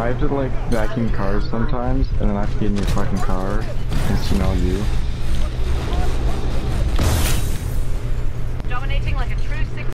I have to like vacuum cars sometimes, and then I have to get in your fucking car and smell you. Dominating like a true six